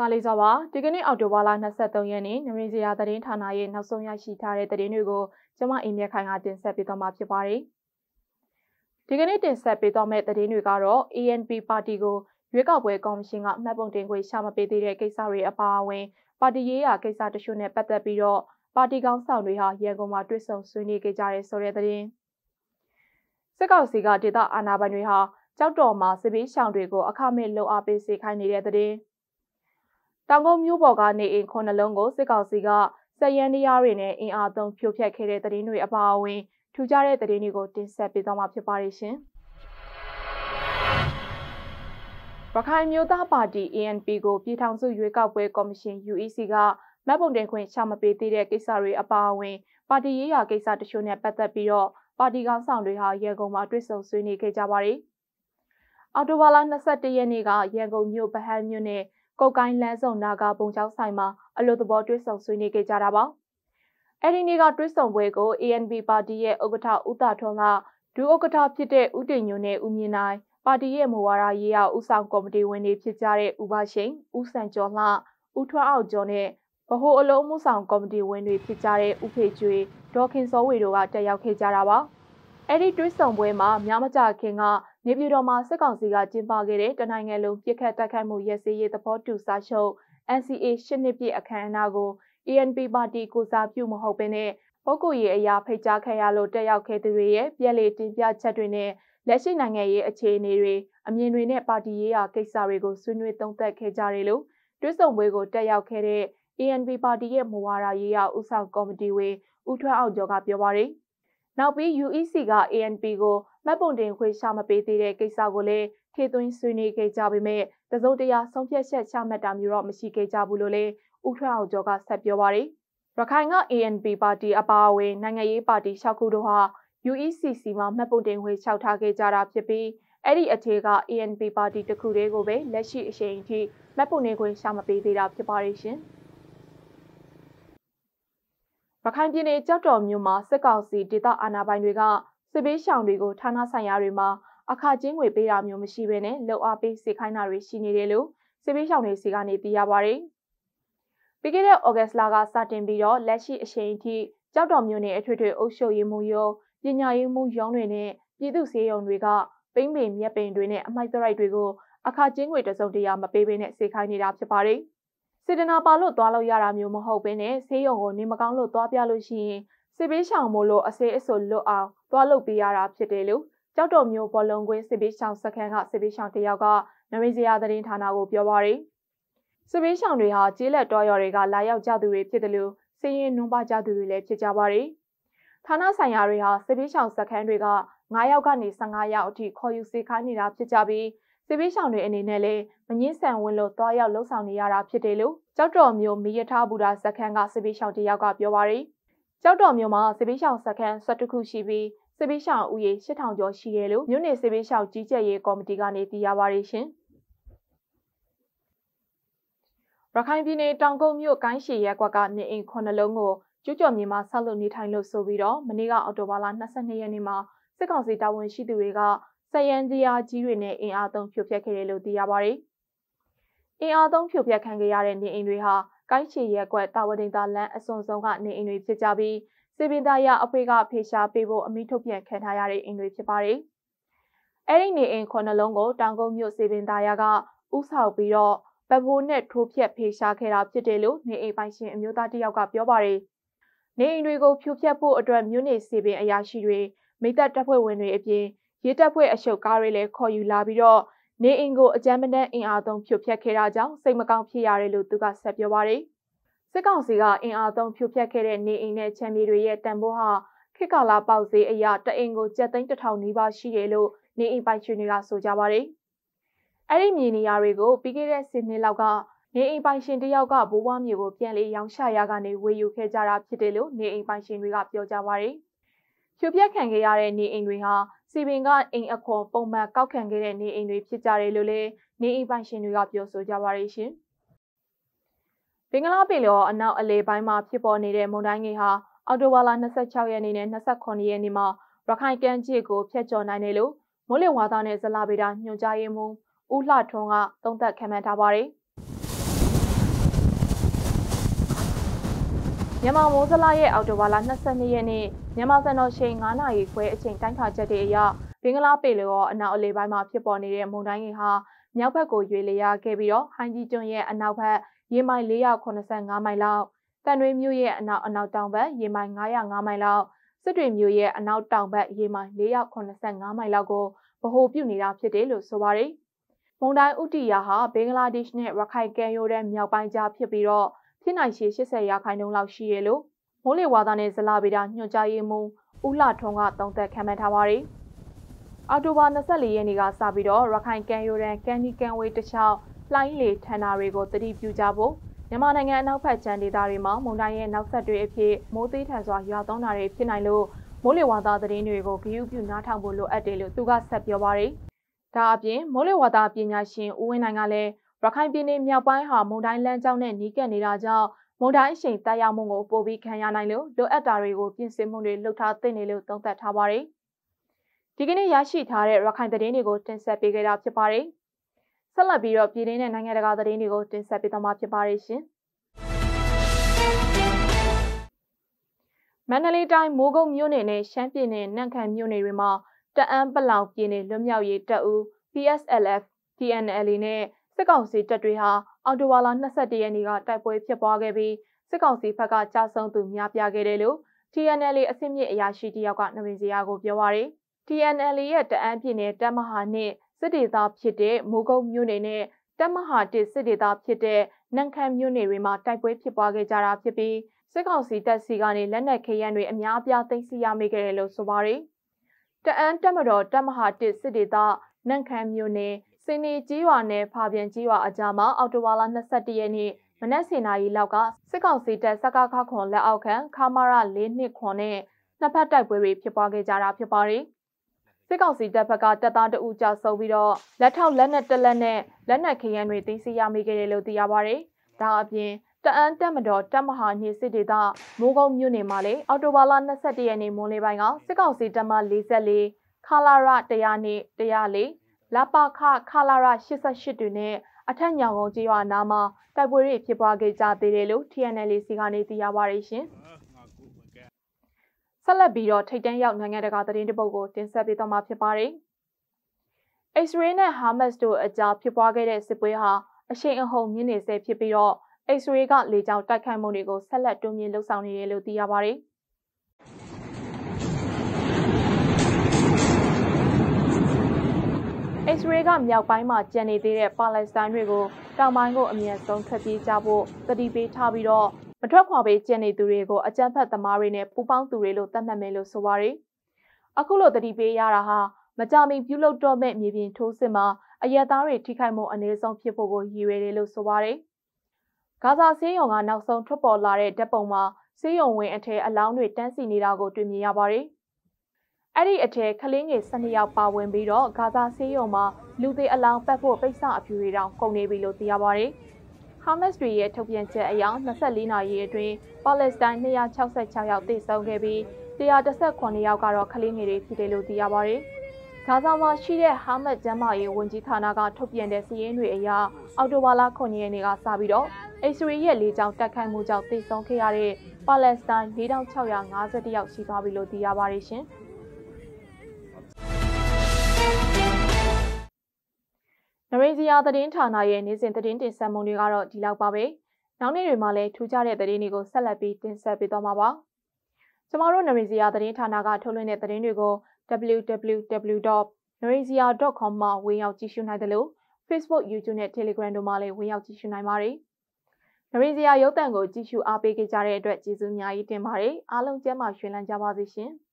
ပါလီစောပါဒီကနေ့အောက်တိုဘာလ23ရက်နေ့နရင်းစရာသတင်းဌာနရဲ့နောက်ဆုံးရရှိထားတဲ့သတင်းတွေကိုကျွန်မအိမ်မြခိုင်ကတင်ဆက်ပေးသွားမှာဖြစ်ပါတယ်ဒီကနေ့တင်ဆက်ပေးသွားမယ့်သတင်းတွေကတော့ ANP ပါတီကိုရွေးကောက်ပွဲကော်မရှင်ကမှတ်ပုံတင်ခွင့်ရှာမပေးသေးတဲ့ကိစ္စတွေအပါအဝင်ပါတီရေးရာကိစ္စတချို့နဲ့ပတ်သက်ပြီးတော့ပါတီကောင်းဆောင်တွေဟာရန်ကုန်မှာတွေ့ဆုံဆွေးနွေးခဲ့ကြတဲ့ဆိုတဲ့သတင်းစစ်ကောင်စီကဒေသအာဏာပိုင်တွေဟာကြောက်တော်မှာစစ်ပေးရှောင်တွေကိုအခမဲ့လှုပ်အားပေးစေခိုင်းနေတဲ့သတင်း တောင်ကုန်းမြို့ပေါ်ကနေအိမ်ခုနှလုံးကိုစစ်ကောင်စီကစက်ရန်တရားတွေနဲ့အင်အားသုံးဖြိုဖျက်ခဲ့တဲ့သတင်းတွေအပါအဝင်ထူးခြားတဲ့သတင်းတွေကိုတင်ဆက်ပေးသွားမှာဖြစ်ပါတယ်ရှင်။ရခိုင်မျိုးသားပါတီ ANP ကိုပြည်ထောင်စုရွေးကောက်ပွဲကော်မရှင် UEC ကမှတ်ပုံတင်ခွင့်ချမပေးသေးတဲ့ကိစ္စတွေအပါအဝင်ပါတီရေးရာကိစ္စတချို့နဲ့ပတ်သက်ပြီးတော့ပါတီကောင်းဆောင်တွေဟာရန်ကုန်မှာတွေ့ဆုံဆွေးနွေးခဲ့ကြပါတယ်။အော်တိုဘာလ22ရက်နေ့ကရန်ကုန်မြို့ဗဟန်းမြို့နယ် ကုတ်ကိုင်းလမ်းစုံနာကဘုံကျောင်းဆိုင်မှာအလို့သဘောတွဲဆုံဆွေးနွေးခဲ့ကြတာပါ။အဲဒီနေ့ကတွဲဆုံပွဲကို ANP ပါတီရဲ့ဥက္ကဋ္ဌဦးတာထွန်းကဒုဥက္ကဋ္ဌဖြစ်တဲ့ဦးတင်ညိုနဲ့ဦးမြင့်နိုင်ပါတီရဲ့မူဝါဒရေးရာဦးဆောင်ကော်မတီဝင်တွေဖြစ်ကြတဲ့ဦးပါရှိန်ဦးစံကျော်လှဦးထွန်းအောင်ကျော်နဲ့ဗဟိုအလုံးမှုဆောင်ကော်မတီဝင်တွေဖြစ်ကြတဲ့ဦးဖေကျွေဒေါခင်စောဝေတို့ကတက်ရောက်ခဲ့ကြတာပါ။အဲ့ဒီတွဲဆုံပွဲမှာများမကြခင်က နေပြည်တော်မှာစစ်ကောင်စီကကျင်းပခဲ့တဲ့တနိုင်ငံလုံးပြစ်ခတ်တိုက်ခိုက်မှုရစည်းရေးသဘောတူစာချုပ် NCA ရှစ်နှစ်ပြည့်အခမ်းအနားကို ANP ပါတီကိုစားပြုမဟုတ်ဘဲနဲ့ပုဂ္ဂိုလ်ရေးအရာဖိတ်ကြားခဲ့ရလို့တက်ရောက်ခဲ့သူတွေရဲ့ပြည်လေတင်ပြချက်တွေနဲ့လက်ရှိနိုင်ငံရေးအခြေအနေတွေအမြင်တွေနဲ့ပါတီရေးရာကိစ္စတွေကိုဆွေးနွေးသုံးသပ်ခဲ့ကြတယ်လို့တွဲဆုံပွဲကိုတက်ရောက်ခဲ့တဲ့ ANP ပါတီရဲ့မူဝါဒရေးရာဥဆောင်ကော်မတီဝင်ဦးထွန်းအောင်ကျော်ကပြောပါရယ်နောက်ပြီး UEC က ANP ကို မှတ်ပုံတင်ခွင့်ရှာမပေးသေးတဲ့ကိစ္စကိုလည်းထေသွင်းဆွေးနွေးခဲ့ကြပေမဲ့တစုံတရာဆုံးဖြတ်ချက်ချမှတ်တာမျိုးတော့မရှိခဲ့ကြဘူးလို့လည်းဦးထွန်းအောင်ကျော်ကဆက်ပြောပါရယ်ရခိုင်က ANP ပါတီအပါအဝင်နိုင်ငံရေးပါတီ၆ခုတို့ဟာ UECC မှာမှတ်ပုံတင်ခွင့်လျှောက်ထားခဲ့ကြတာဖြစ်ပြီးအဲ့ဒီအခြေက ANP ပါတီတစ်ခုတည်းကိုပဲလက်ရှိအချိန်အထိမှတ်ပုံတင်ခွင့်ရှာမပေးသေးတာဖြစ်ပါရဲ့ရှင်။ရခိုင်ပြည်နယ်ကြောက်တော်မြို့မှာစစ်ကောင်စီဒေသအာဏာပိုင်တွေက စစ်ပေးရှောင်တွေကိုဌာနဆိုင်ရာတွေမှာအခကျင်းငွေပေးတာမျိုးမရှိဘဲနဲ့လှုပ်အားပေးစေခိုင်းတာတွေရှိနေတယ်လို့စစ်ပေးရှောင်တွေစီကနေသိရပါဗျ။ပြီးခဲ့တဲ့ဩဂတ်လကစတင်ပြီးတော့လက်ရှိအချိန်အထိကြောက်တော်မြို့နယ်အထွေထွေအုပ်ချုပ်ရေးမှူးရောပညာရေးမှူးရုံးတွေနဲ့ပြည်သူ့စေယုံတွေကပိမ့်ပင်မြက်ပင်တွေနဲ့အမိုက်သရိုက်တွေကိုအခကျင်းငွေတစုံတရာမပေးဘဲနဲ့စေခိုင်းနေတာဖြစ်ပါတယ်။စေတနာပါလို့သွားလို့ရတာမျိုးမဟုတ်ဘဲနဲ့ဆေးရုံကိုနေမကောင်းလို့သွားပြလို့ရှိရင် စစ်ပေးရှောင်မို့လို့အစေးအဆိုလွတ်အောင်သွားလုပ်ပေးရတာဖြစ်တယ်လို့ကြောက်တော်မျိုးဘောလုံးကွင်းစစ်ပေးရှောင်စခန်းကစစ်ပေးရှောင်တယောက်ကနရိစရာသတင်းဌာနကိုပြောပါရယ်စစ်ပေးရှောင်တွေဟာကျေးလက်တော်ရော်တွေကလာရောက်ကြသူတွေဖြစ်တယ်လို့စည်ရင်နှုံးပါကြသူတွေလည်းဖြစ်ကြပါရယ်ဌာနဆိုင်ရာတွေဟာစစ်ပေးရှောင်စခန်းတွေက9ယောက်ကနေ15ယောက်အထိခေါ်ယူစေခိုင်းနေတာဖြစ်ကြပြီးစစ်ပေးဆောင်တွေအနေနဲ့လည်းမငင်းဆန်ဝင်လို့တွားရောက်လှုပ်ဆောင်နေရတာဖြစ်တယ်လို့ကြောက်တော်မျိုးမီရထားဘူတာစခန်းကစစ်ပေးဆောင်တယောက်ကပြောပါရယ် ကြောက်တော်မျိုးမှာစစ်ပေးဆောင်စခန်း12ခုရှိပြီးစစ်ပေးဆောင်ဦးရေ8000ကျော်ရှိတယ်လို့မြို့နယ်စစ်ပေးဆောင်ကြီးကြပ်ရေးကော်မတီကနေသိရပါရယ်ရှင်ရခိုင်ပြည်နယ်တောင်ကုန်းမြို့ကိုင်းရှည်ရက်ကွက်ကနေအိမ်ခုနှလုံးကိုကျူးကျော်မြေမှာဆောက်လုပ်နေထိုင်လို့ဆိုပြီးတော့မနေ့ကအော်တိုဘာလ22ရက်နေ့မှာစစ်ကောင်စီတာဝန်ရှိသူတွေကစရန်တရားကြီးတွေနဲ့အင်အားသုံးဖြိုဖျက်ခဲ့တယ်လို့သိရပါတယ်။အင်အားသုံးဖြိုဖျက်ခံခဲ့ရတဲ့နေအိမ်တွေဟာ ကိုင်းချီရက်ကွက်တာဝတိန်သာလန်အစွန်ဆုံးကနေအိမ်တွေဖြစ်ကြပြီးစေပင်သားရအဖွဲ့ကဖေရှားပေးဖို့အမိထုတ်ပြန်ခံထားရတဲ့အိမ်တွေဖြစ်ပါတယ်။အဲ့ဒီနေအိမ်ခုနှလုံးကိုတောင်ကုန်းမြို့စေပင်သားရကဥဆောင်ပြီးတော့ပပိုးနဲ့ထိုးဖြက်ဖေရှားခဲ့တာဖြစ်တယ်လို့နေအိမ်ပိုင်ရှင်အမျိုးသားတယောက်ကပြောပါတယ်။နေအိမ်တွေကိုဖြိုဖျက်ဖို့အတွက်မြို့နယ်စေပင်အရာရှိတွေမိသက်တပ်ဖွဲ့ဝင်တွေအပြင်ရဲတပ်ဖွဲ့အရှုပ်ကားတွေလည်းခေါ်ယူလာပြီးတော့ နေအိမ်ကိုအကြမ်းမတမ်းအင်အားသုံးဖြိုဖျက်ခဲ့တာကြောင့်စိတ်မကောင်းဖြစ်ရတယ်လို့သူကဆက်ပြောပါတယ်။စစ်ကောင်စီကအင်အားသုံးဖြိုဖျက်ခဲ့တဲ့နေအိမ်နဲ့ချမ်းမြေတွေရဲ့တန်ဖိုးဟာခေတ်ကာလပေါက်ဈေးအရာတအိမ်ကိုကျပ်သိန်းတစ်ထောင်နီးပါးရှိတယ်လို့နေအိမ်ပိုင်ရှင်တွေကဆိုကြပါတယ်။အဲ့ဒီမြေနေရာတွေကိုပြီးခဲ့တဲ့10နှစ်လောက်ကနေအိမ်ပိုင်ရှင်တယောက်ကဘိုးဘွားမြေကိုပြန်လေးရောင်းချရာကနေဝေယူခဲ့ကြတာဖြစ်တယ်လို့နေအိမ်ပိုင်ရှင်တွေကပြောကြပါတယ်။ ဖြိုဖျက်ခံခဲ့ရတဲ့နေအိမ်တွေဟာစီပင်ကအိမ်အခွန်ပုံမှန်ကောက်ခံခဲ့တဲ့နေအိမ်တွေဖြစ်ကြတယ်လို့လည်းနေအိမ်ပိုင်ရှင်တွေကပြောဆိုကြပါရရှင်။ဘင်္ဂလားပင်လယ်အနောက်အလဲပိုင်းမှာဖြစ်ပေါ်နေတဲ့မုန်တိုင်းငယ်ဟာအော်တိုဘာလ26ရက်နေ့နဲ့29ရက်နေ့မှာရခိုင်ကမ်းခြေကိုဖျက်ကျော်နိုင်တယ်လို့မိုးလေဝသနဲ့ဇလဗေဒညွှန်ကြားရေးမှူးဦးလှထွန်းကသုံးသပ်ခန့်မှန်းထားပါတယ်။ မြန်မာမိုးစလာရဲ့အော်တိုဘာလ22ရက်နေ့မြန်မာစံတော်ချိန်9နာရီခွဲအချိန်တိုင်းခါချက်တွေအရဘင်္ဂလားပေလောအနောက်အလေပိုင်းမှာဖြစ်ပေါ်နေတဲ့မုန်တိုင်းကြီးဟာမြောက်ဘက်ကိုရွေ့လျားခဲ့ပြီးတော့ဟိုင်းကြီးကျွန်းရဲ့အနောက်ဘက်ရေမိုင်485မိုင်လောက်တန်ရွေမြို့ရဲ့အနောက်အနောက်တောင်ဘက်ရေမိုင်905မိုင်လောက်စစ်တွေမြို့ရဲ့အနောက်တောင်ဘက်ရေမိုင်485မိုင်လောက်ကိုဗဟိုပြုနေတာဖြစ်တယ်လို့ဆိုပါတယ်။မုန်တိုင်းဥတီယာဟာဘင်္ဂလားဒေ့ရှ်နဲ့ရခိုင်ကမ်းရိုးတန်းမြောက်ပိုင်းကြားဖြစ်ပြီးတော့ ဖြစ်နိုင်ခြေ80ရာခိုင်နှုန်းလောက်ရှိရလို့မိုးလေဝါသနဲ့ဇလဗေဒညွှန်ကြားရေးမှူးဦးလှထွန်းကသုံးသပ်ခံမှန်းထားပါတယ်။အောက်တိုဘာ24ရက်နေ့ကစပြီးတော့ရခိုင်ကမ်းရိုးတန်းကန်ဒီကန်ဝေးတစ်လျှောက်လှိုင်းလေထန်တာတွေကိုတတိပြုကြဖို့မြန်မာနိုင်ငံအနောက်ဘက်ခြမ်းဒေသတွေမှာမုန်တိုင်းရဲ့နောက်ဆက်တွဲအဖြစ်မိုးသေးထန်စွာရွာသွန်းတာတွေဖြစ်နိုင်လို့မိုးလေဝသသတင်းတွေကိုဂရုပြုနားထောင်ဖို့လိုအပ်တယ်လို့သူကဆက်ပြောပါတယ်။ဒါအပြင်မိုးလေဝသပညာရှင်ဦးဝင်းနိုင်ကလည်း ရခိုင်ပြည်နယ်မြောက်ပိုင်းဟာမုန်တိုင်းလမ်းကြောင်းနဲ့နီးကပ်နေတာကြောင့်မုန်တိုင်းအရှိန်တက်ရောက်မှုကိုပိုပြီးခံရနိုင်လို့လိုအပ်တာတွေကိုပြင်ဆင်မှုတွေလုပ်ထားသင့်တယ်လို့သုံးသပ်ထားပါတယ်။ဒီကနေ့ရရှိထားတဲ့ရခိုင်သတင်းတွေကိုတင်ဆက်ပေးခဲ့တာဖြစ်ပါတယ်။ဆက်လက်ပြီးတော့ပြည်တွင်းနဲ့နိုင်ငံတကာသတင်းတွေကိုတင်ဆက်ပေးသွားမှာဖြစ်ပါတယ်ရှင်။မန္တလေးတိုင်းမိုးကုတ်မြို့နယ်နဲ့ရှမ်းပြည်နယ်နန့်ခမ်းမြို့နယ်တွေမှာတအန်းပလောင်ပြည်နယ်လွတ်မြောက်ရေးတပ်ဦး PSLF TNL နဲ့ စစ်ကောင်စီတပ်တွေဟာအော်တိုဝါလာ22ရက်နေ့ကတိုက်ပွဲဖြစ်ပွားခဲ့ပြီးစစ်ကောင်စီဘက်ကကြာဆုံးသူများပြားခဲ့တယ်လို့ TNL အစစ်မြစ်အရာရှိတယောက်ကနှဝင်စရာကိုပြောပါရယ် TNL ရဲ့တအန်းပြည်နယ်တပ်မဟာနဲ့စစ်ဒေသဖြစ်တဲ့မိုးကုတ်မြို့နယ်နဲ့တပ်မဟာတစ်စစ်ဒေသဖြစ်တဲ့နန့်ခမ်းမြို့နယ်တွေမှာတိုက်ပွဲဖြစ်ပွားခဲ့ကြတာဖြစ်ပြီးစစ်ကောင်စီတပ်စီကနေလက်နက်ခဲယမ်းတွေအများအပြားသိမ်းဆည်းရမိခဲ့တယ်လို့ဆိုပါတယ်။တအန်းတပ်မတော်တပ်မဟာတစ်စစ်ဒေသနန့်ခမ်းမြို့နယ် စင်နီကြီးရွာနယ်ဖာပြန်ကြီးရွာအကြားမှာအော်တိုဝါလာ22ရက်နေ့မနက်7:00နာရီလောက်ကစစ်ကောင်စီတပ်စကခခွန်လက်အောက်ခံခမာရ၄နှစ်ခွန်နဲ့နှစ်ဖက်တိုက်ပွဲတွေဖြစ်ပွားခဲ့ကြတာဖြစ်ပါတယ်။စစ်ကောင်စီတပ်ဘက်ကတပ်သားတအူကြဆုံပြီးတော့လက်ထောက်လက်နက်တက်လက်နဲ့လက်နက်ခရမ်းတွေသိမ်းဆည်းရမိခဲ့တယ်လို့သိရပါတယ်။ဒါအပြင်တအန်းတက်မတော်တပ်မဟာညစ်စစ်ဒေသမိုးကုတ်မြို့နယ်မှာလေအော်တိုဘာလ22ရက်နေ့မွန်းလေးပိုင်းကစစ်ကောင်စီတပ်မ44ခလာရ100နဲ့104 လပခခလာရ88တွေနဲ့အထက်ညောင်ကုန်းကျေးရွာနားမှာတိုက်ပွဲတွေဖြစ်ပွားခဲ့ကြသေးတယ်လို့ TNL စီကနေသိရပါတယ်ရှင်။ဆက်လက်ပြီးတော့ထိတ်တန်းရောက်နိုင်ငံတကာသတင်းတပုတ်ကိုတင်ဆက်ပေးသွားမှာဖြစ်ပါတယ်။အစ္စရေးနဲ့ဟာမတ်စ်တို့အကြားဖြစ်ပွားခဲ့တဲ့စစ်ပွဲဟာအရှိန်အဟုန်မြင့်နေဆဲဖြစ်ပြီးတော့အစ္စရေးကလေကြောင်းတိုက်ခိုက်မှုတွေကိုဆက်လက်တွန်းမြင့်လှုပ်ဆောင်နေတယ်လို့သိရပါတယ်။ အစ္စရေးကမြောက်ပိုင်းမှာကျန်နေသေးတဲ့ပါလက်စတိုင်းတွေကိုတောင်ပိုင်းကိုအမြန်ဆုံးထွက်ပြေးကြဖို့တတိပေးထားပြီးတော့မထွက်ခွာပေးကျန်နေသူတွေကိုအကြမ်းဖက်သမားတွေနဲ့ပူးပေါင်းသူတွေလို့သတ်မှတ်မယ်လို့ဆိုပါရယ်အခုလိုတတိပေးရတာဟာမကြမီပြုလုပ်တော့မဲ့မြေပြင်ထိုးစစ်မှာအရက်သားတွေထိခိုက်မှုအနည်းဆုံးဖြစ်ဖို့ကိုရည်ရွယ်တယ်လို့ဆိုပါရယ်ဂါဇာဆေးရုံကနောက်ဆုံးထွက်ပေါ်လာတဲ့ဓာတ်ပုံမှာဆေးရုံဝင်အထက်အလောင်းတွေတန်းစီနေတာကိုတွေ့မြင်ရပါတယ် အဲ့ဒီအထက်ကလင်းငယ်၁၂ယောက်ပါဝင်ပြီးတော့ဂါဇာဆေးရုံမှာလူသေးအလောင်းပတ်ဖို့ပိတ်စအဖြူတွေတောင်ကုန်နေပြီလို့သိရပါတယ်။ဟာမတ်စ်တွေရဲ့ထုတ်ပြန်ချက်အရ24နာရီအတွင်းပါလက်စတိုင်း266ယောက်သေဆုံးခဲ့ပြီး119ယောက်ကတော့ကလေးငယ်တွေဖြစ်တယ်လို့သိရပါတယ်။ဂါဇာမှာရှိတဲ့ဟာမတ်ကျမ်းမာရေးဝန်ကြီးဌာနကထုတ်ပြန်တဲ့စာရင်းတွေအရအော်တိုဘာလ9ရက်နေ့ကစပြီးတော့အစ္စရေးရဲ့လေကြောင်းတိုက်ခိုက်မှုကြောင့်သေဆုံးခဲ့ရတဲ့ပါလက်စတိုင်း4650ယောက်ရှိသွားပြီလို့သိရပါတယ်ရှင်။ ရိစီယာသတင်းဌာနရဲ့နေ့စဉ်သတင်းတင်ဆက်မှုတွေကတော့ဒီလောက်ပါပဲ။နောက်နေ့တွေမှာလည်းထူးခြားတဲ့သတင်းတွေကိုဆက်လက်ပြီးတင်ဆက်ပေးသွားမှာပါ။ကျမတို့နရိစီယာသတင်းဌာနကထုတ်လွှင့်တဲ့သတင်းတွေကို www.narisia.com မှာဝင်ရောက်ကြည့်ရှုနိုင်တယ်လို့ Facebook, YouTube နဲ့ Telegram တို့မှာလည်းဝင်ရောက်ကြည့်ရှုနိုင်ပါတယ်။နရိစီယာရုပ်သံကိုကြည့်ရှုအားပေးကြတဲ့အတွက်ကျေးဇူးအများကြီးတင်ပါတယ်။အားလုံးကျမ်းမာရွှင်လန်းကြပါစေရှင်။